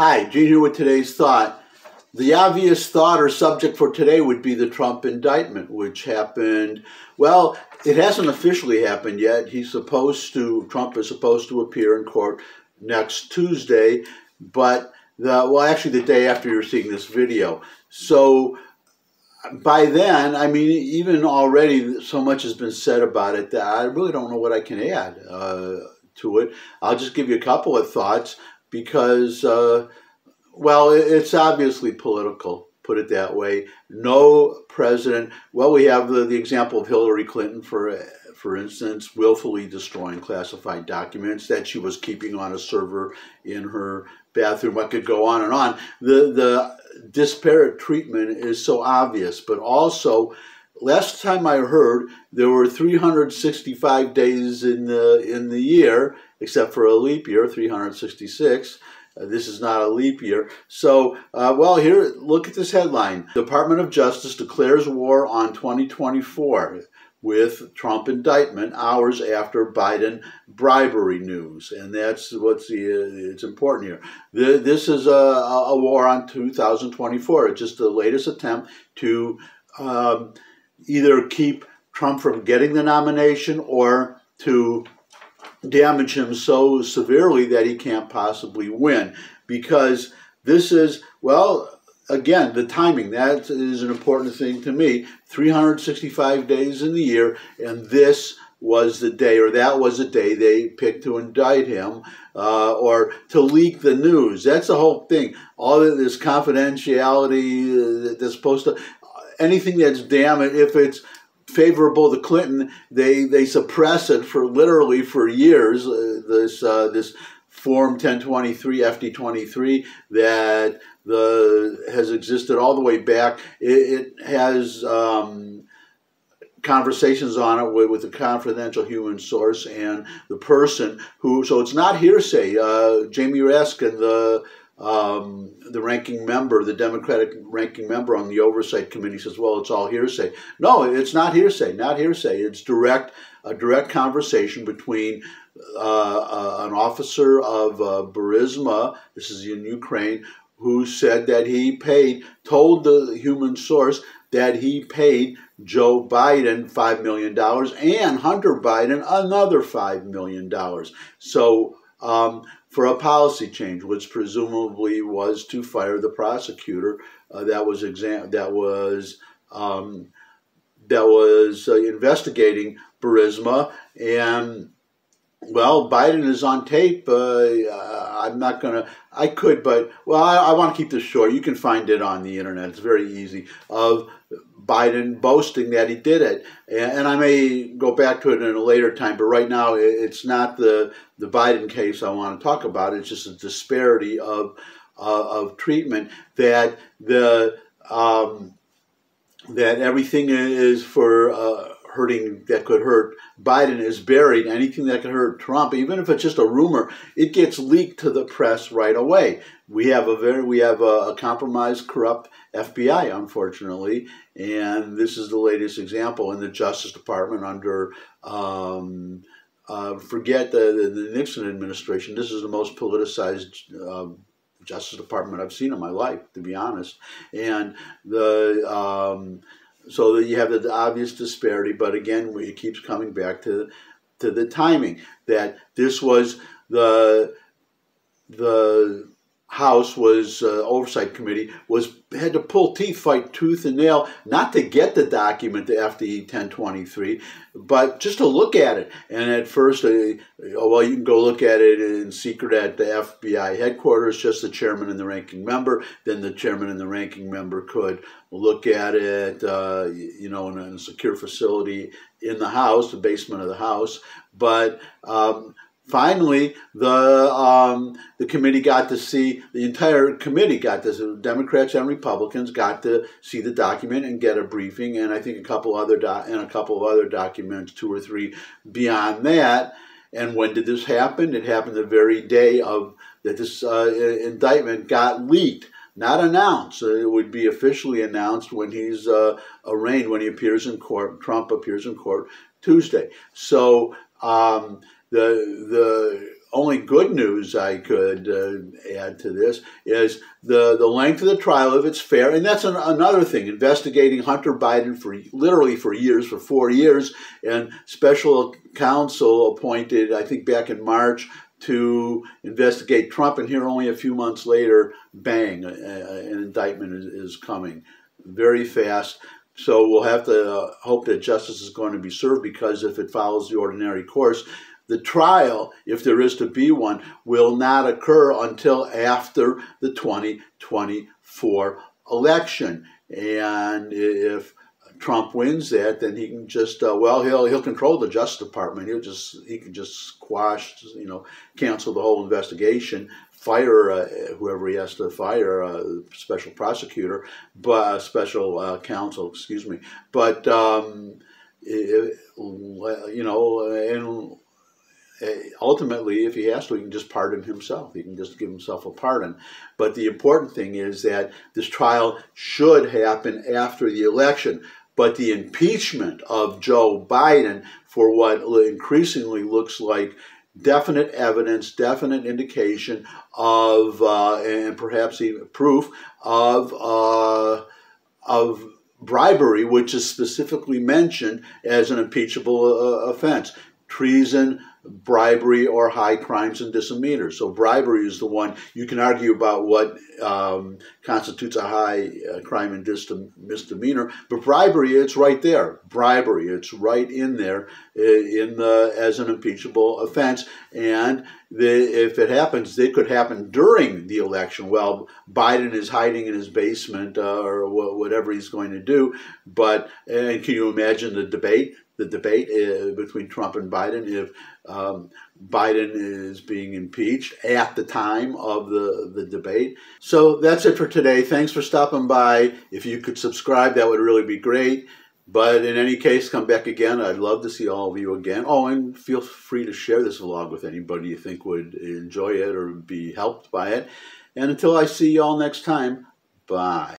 Hi, Gene here with today's thought. The obvious thought or subject for today would be the Trump indictment, which happened, well, it hasn't officially happened yet. He's supposed to, Trump is supposed to appear in court next Tuesday, but the, well, actually the day after you're seeing this video. So by then, I mean, even already so much has been said about it that I really don't know what I can add uh, to it. I'll just give you a couple of thoughts because, uh, well, it's obviously political, put it that way. No president, well, we have the, the example of Hillary Clinton, for, for instance, willfully destroying classified documents that she was keeping on a server in her bathroom. I could go on and on. The, the disparate treatment is so obvious, but also, last time I heard, there were 365 days in the, in the year except for a leap year, 366. Uh, this is not a leap year. So, uh, well, here, look at this headline Department of Justice declares war on 2024 with Trump indictment hours after Biden bribery news. And that's what's the, it's important here. The, this is a, a, war on 2024. It's just the latest attempt to um, either keep Trump from getting the nomination or to damage him so severely that he can't possibly win. Because this is, well, again, the timing, that is an important thing to me. 365 days in the year, and this was the day, or that was the day they picked to indict him uh, or to leak the news. That's the whole thing. All of this confidentiality that's supposed to, anything that's it, if it's favorable to Clinton, they they suppress it for literally for years. Uh, this uh, this Form 1023 FD23 that the has existed all the way back. It, it has um, conversations on it with, with a confidential human source and the person who. So it's not hearsay. Uh, Jamie Raskin, the um, the ranking member, the Democratic ranking member on the Oversight Committee says, "Well, it's all hearsay." No, it's not hearsay. Not hearsay. It's direct a direct conversation between uh, uh, an officer of uh, Burisma. This is in Ukraine, who said that he paid, told the human source that he paid Joe Biden $5 million and Hunter Biden another $5 million. So um, for a policy change, which presumably was to fire the prosecutor uh, that was exam- that was um, that was uh, investigating Burisma and. Well, Biden is on tape. Uh, I'm not going to, I could, but, well, I, I want to keep this short. You can find it on the internet. It's very easy. Of Biden boasting that he did it. And, I may go back to it in a later time, but right now it's not the, the Biden case I want to talk about. It's just a disparity of, uh, of treatment that the um, that everything is for uh, hurting that could hurt Biden is buried. Anything that could hurt Trump, even if it's just a rumor, it gets leaked to the press right away. We have a very we have a, a compromised, corrupt FBI, unfortunately, and this is the latest example in the Justice Department under. Um, uh, forget the, the, Nixon administration. This is the most politicized uh, Justice Department I've seen in my life, to be honest. And the um, so that you have the obvious disparity. But again, it keeps coming back to to the timing that this was the the House was uh, oversight committee was had to pull teeth, fight tooth and nail, not to get the document, the FD 1023, but just to look at it. And at first, uh, well, you can go look at it in secret at the FBI headquarters, just the chairman and the ranking member. Then the chairman and the ranking member could look at it, uh, you know, in a secure facility in the house, the basement of the house. But um, finally, the um, the committee got to see the entire committee got to Democrats and Republicans got to see the document and get a briefing, and I think a couple other do- and a couple of other documents, two or three beyond that. And when did this happen? It happened the very day of that this uh, indictment got leaked. Not announced. It would be officially announced when he's uh, arraigned, when he appears in court. Trump appears in court Tuesday. So um, the the only good news I could uh, add to this is the, the length of the trial, if it's fair, and that's an, another thing. Investigating Hunter Biden for literally for years, for four years, and special counsel appointed, I think back in March, to investigate Trump, and here only a few months later, bang, uh, an indictment is, is coming very fast. So we'll have to uh, hope that justice is going to be served because if it follows the ordinary course, the trial, if there is to be one, will not occur until after the 2024 election. And if Trump wins that, then he can just uh, well he'll he'll control the Justice Department. He'll just he can just squash you know cancel the whole investigation, fire uh, whoever he has to fire, uh, special prosecutor, but special uh, counsel, excuse me. But um, it, you know and ultimately, if he has to, he can just pardon himself. He can just give himself a pardon. But the important thing is that this trial should happen after the election. But the impeachment of Joe Biden for what increasingly looks like definite evidence, definite indication of, uh, and perhaps even proof of, uh, of bribery, which is specifically mentioned as an impeachable uh, offense. Treason, bribery or high crimes and misdemeanors. So bribery is the one you can argue about what um, constitutes a high uh, crime and misdemeanor, but bribery it's right there. Bribery it's right in there uh, in the as an impeachable offense, and the, if it happens, it could happen during the election. Well, Biden is hiding in his basement uh, or whatever he's going to do, but and can you imagine the debate? The debate uh, between Trump and Biden if um, Biden is being impeached at the time of the, the debate. So that's it for today. Thanks for stopping by. If you could subscribe, that would really be great. But in any case, come back again. I'd love to see all of you again. Oh, and feel free to share this vlog with anybody you think would enjoy it or be helped by it. And until I see you all next time, bye.